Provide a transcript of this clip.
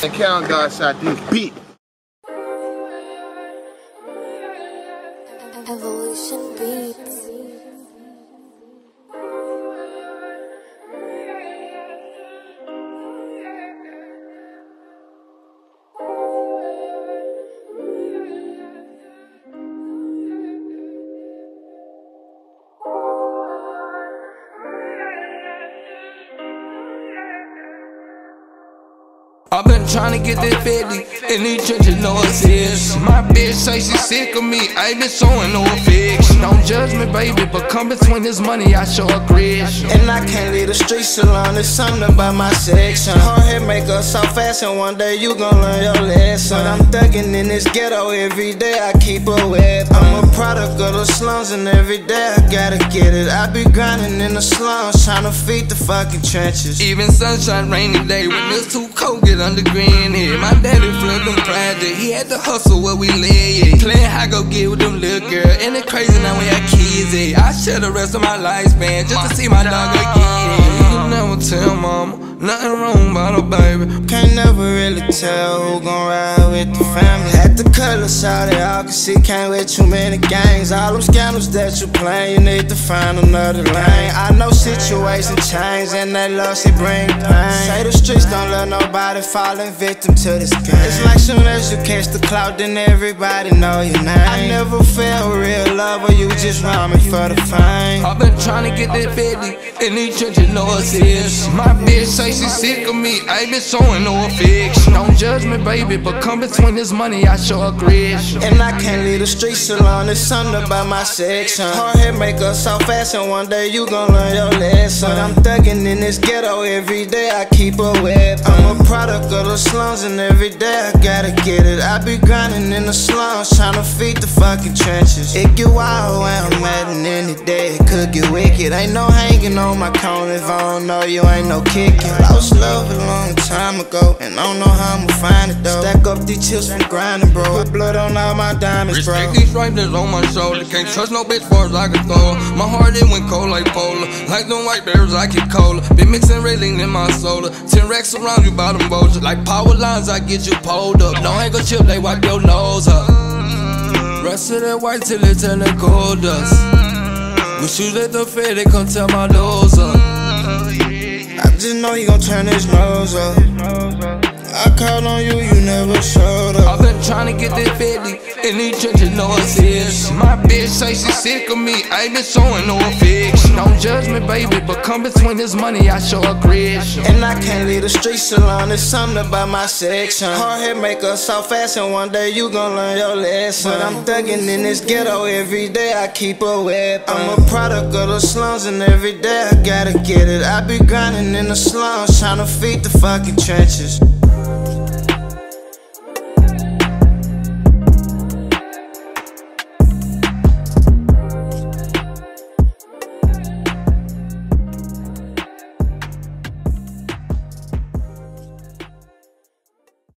And Count God shot this beat. Evolution Beats. I've been trying to get that 50 in these trenches, no assist. My bitch say she sick of me, I ain't been showing no affection. Don't judge me, baby, but come between this money, I show a. And I can't leave the streets alone, it's something about my section. Hard head make us so fast, and one day you gon' learn your lesson. But I'm thuggin' in this ghetto every day, I keep a weapon. I'm a product of the slums, and every day I gotta get it. I be grinding in the slums, trying to feed the fucking trenches. Even sunshine, rainy day, when it's too cold, get under green here. My daddy flipped them project, he had to hustle where we live. Yeah. Playing high, go get with them little girl, and it crazy now we have kids. Yeah. I share the rest of my lifespan just to see my dog again. You never tell mama. Nothing wrong about a baby. Can't never really tell who gon' ride with the family. Had the colors out there, all can see, can't with too many gangs. All them scandals that you playing, you need to find another lane. I know situations change and that loss it bring pain. Say the streets don't let nobody falling victim to this game. It's like soon you catch the clout, then everybody know your name. I never felt real love, or you just rhyming for the fame. I've been trying to get that 50 in these trenches, no assist. My bitch say she sick of me, I ain't been showing no affection. Don't judge me, baby, but come between this money, I show a aggression. And I can't leave the streets alone, it's something about my section. Hard head make us so fast, and one day you gon' learn your lesson. But I'm thuggin' in this ghetto every day, I keep a weapon. I'm a product of the slums, and every day I gotta get it. I be grinding in the slums, tryna feed the fucking trenches. It get wild when I'm at, and any day it could get wicked. Ain't no hanging on my cone if I don't know you, ain't no kicking. Lost love a long time ago, and I don't know how I'ma find it though. Stack up these chips from grinding, bro. Put blood on all my diamonds, bro. Respect these that's on my shoulder. Can't trust no bitch far as I can throw. My heart it went cold like polar. Like them white bears, I keep cola. Been mixing railing in my soda. Ten racks around you, bottom bulger. Like power lines, I get you pulled up. Don't chip, they wipe your nose up. Rest of that white till it turn to gold dust. We shoot at the fair, they come tell my nose up. I just know he gon' turn his nose up. I called on you, you never showed up. I've been trying to get that 50 in these trenches, no assist. My bitch say she sick of me, I ain't been showing no affection. Don't judge me, baby, but come between this money, I show aggression. And I can't leave the streets alone, it's something about my section. Hard head make us so fast, and one day you gon' learn your lesson. But I'm thuggin' in this ghetto every day, I keep a weapon. I'm a product of the slums, and every day I gotta get it. I be grinding in the slums, tryna feed the fucking trenches. Thank you.